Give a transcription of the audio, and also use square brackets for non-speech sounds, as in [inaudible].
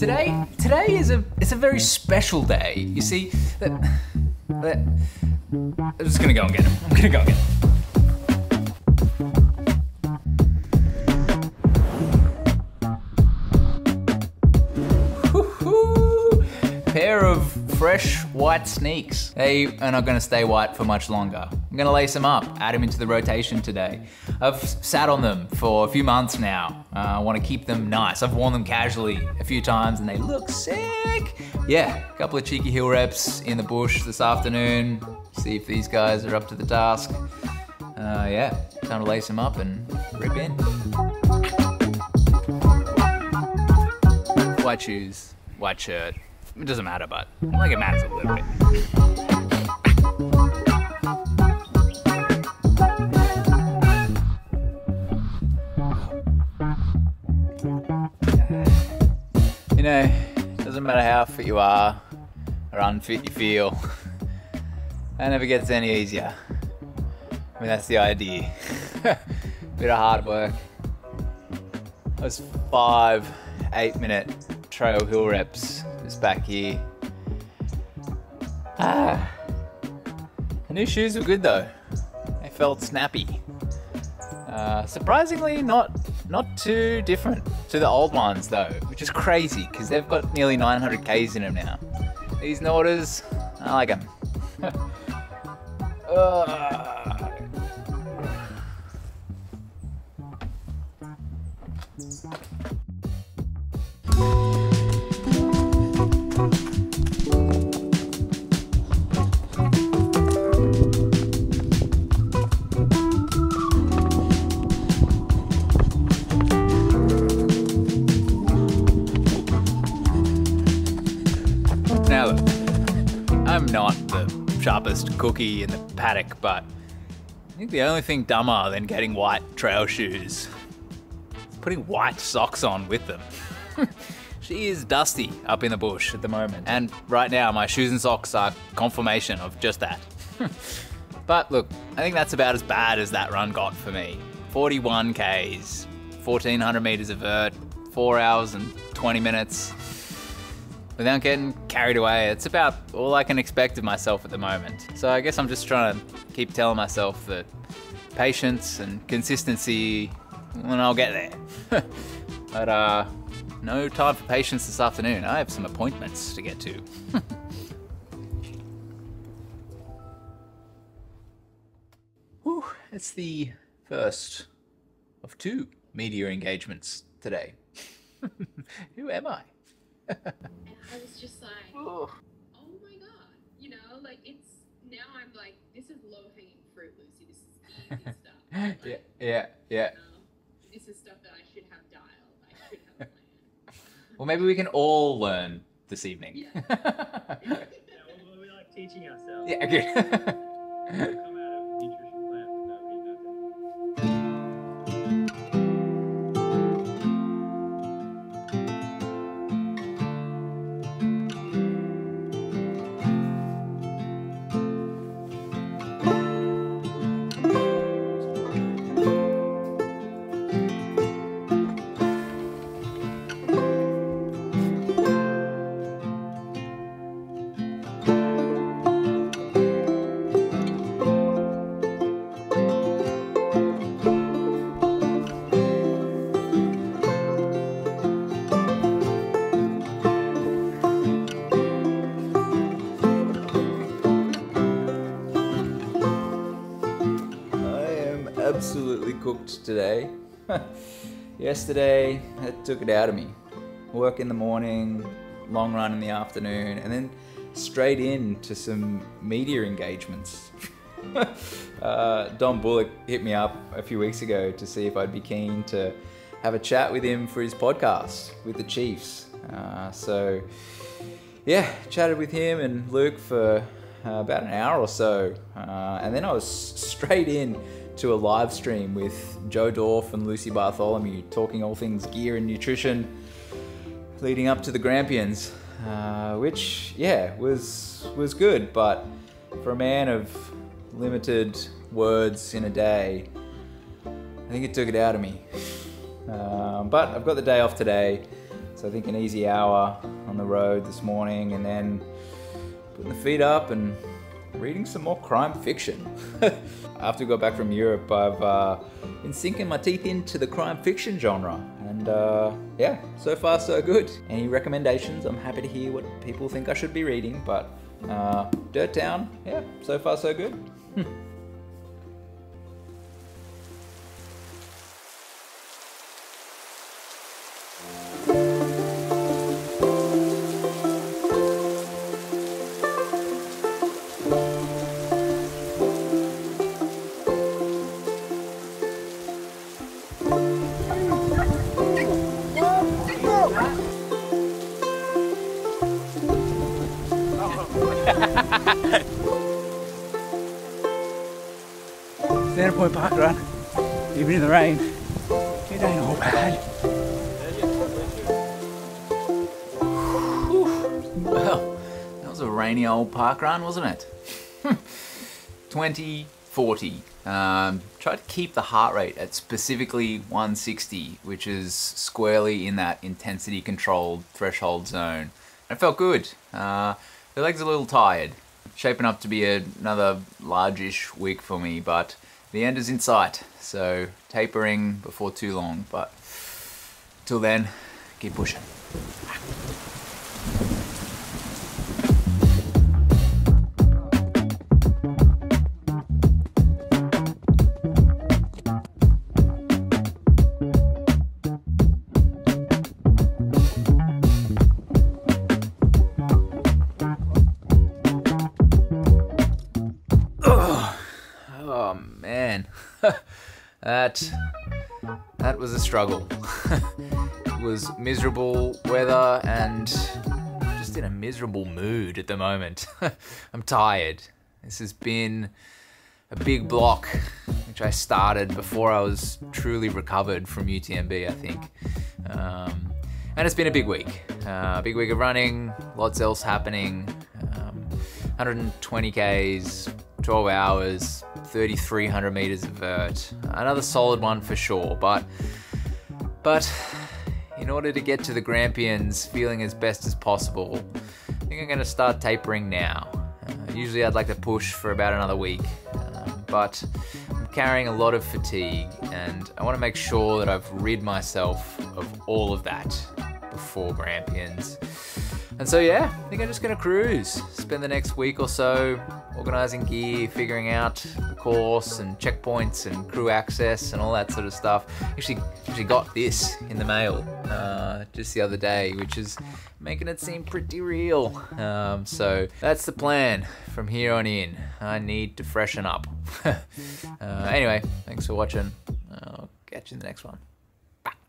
Today, today is a it's a very special day. You see, that, that, I'm just gonna go and get him. I'm gonna go and get him. Pair of fresh white sneaks. They are not gonna stay white for much longer. I'm gonna lace them up, add them into the rotation today. I've sat on them for a few months now. Uh, I wanna keep them nice. I've worn them casually a few times and they look sick. Yeah, a couple of cheeky hill reps in the bush this afternoon. See if these guys are up to the task. Uh, yeah, time to lace them up and rip in. White shoes, white shirt. It doesn't matter, but like it matters a little bit. You know, it doesn't matter how fit you are or unfit you feel. It never gets any easier. I mean, that's the idea. [laughs] Bit of hard work. Those five, eight minute trail hill reps is back here. Ah. New shoes were good though. They felt snappy. Uh, surprisingly, not not too different to the old ones though, which is crazy because they've got nearly 900 k's in them now. These Nordas, I like them. Now [laughs] I'm not the sharpest cookie in the paddock, but I think the only thing dumber than getting white trail shoes is putting white socks on with them. [laughs] she is dusty up in the bush at the moment, and right now my shoes and socks are confirmation of just that. [laughs] but look, I think that's about as bad as that run got for me. 41 Ks, 1400 meters of vert, 4 hours and 20 minutes without getting carried away. It's about all I can expect of myself at the moment. So I guess I'm just trying to keep telling myself that patience and consistency, and I'll get there. [laughs] but uh, no time for patience this afternoon. I have some appointments to get to. [laughs] Whew, it's the first of two media engagements today. [laughs] Who am I? And I was just like, [laughs] Oh. oh my god, you know, like it's now I'm like, this is low hanging fruit, Lucy. This is easy [laughs] stuff. Like, Yeah, yeah, yeah. you know, this is stuff that I should have dialed. I should have planned. [laughs] Well, maybe we can all learn this evening. Yeah. Yeah, well, we like teaching ourselves. yeah, good. Absolutely cooked today. [laughs] Yesterday, it took it out of me. Work in the morning, long run in the afternoon, and then straight into some media engagements. [laughs] uh, Don Bullock hit me up a few weeks ago to see if I'd be keen to have a chat with him for his podcast with the Chiefs. Uh, so, yeah, chatted with him and Luke for uh, about an hour or so, uh, and then I was straight in to a live stream with Joe Dorf and Lucy Bartholomew talking all things gear and nutrition leading up to the Grampians, uh, which yeah was was good, but for a man of limited words in a day, I think it took it out of me. Um, but I've got the day off today, So I think an easy hour on the road this morning and then putting the feet up and reading some more crime fiction. After we got back from Europe, I've uh, been sinking my teeth into the crime fiction genre. And uh, yeah, so far so good. Any recommendations? I'm happy to hear what people think I should be reading, but uh, Dirt Town, yeah, so far so good. [laughs] Centrepoint Park Run, even in the rain, it ain't all bad. Well, that was a rainy old park run, wasn't it? [laughs] 2040. Um, try to keep the heart rate at specifically 160, which is squarely in that intensity controlled threshold zone. It felt good. Uh, the legs are a little tired. Shaping up to be another largish week for me, but the end is in sight. So tapering before too long, but till then, keep pushing. That that was a struggle. [laughs] it was miserable weather and just in a miserable mood at the moment. [laughs] I'm tired. This has been a big block which I started before I was truly recovered from UTMB, I think. Um, and it's been a big week. Uh, a big week of running, lots else happening. Um, 120 Ks, 12 hours, 3,300 meters of vert. Another solid one for sure, but but in order to get to the Grampians feeling as best as possible, I think I'm going to start tapering now. Uh, usually I'd like to push for about another week, um, but I'm carrying a lot of fatigue and I want to make sure that I've rid myself of all of that before Grampians. And so yeah, I think I'm just gonna cruise. Spend the next week or so organizing gear, figuring out the course and checkpoints and crew access and all that sort of stuff. Actually, actually got this in the mail uh, just the other day, which is making it seem pretty real. Um, so that's the plan from here on in. I need to freshen up. [laughs] uh, anyway, thanks for watching. I'll catch you in the next one.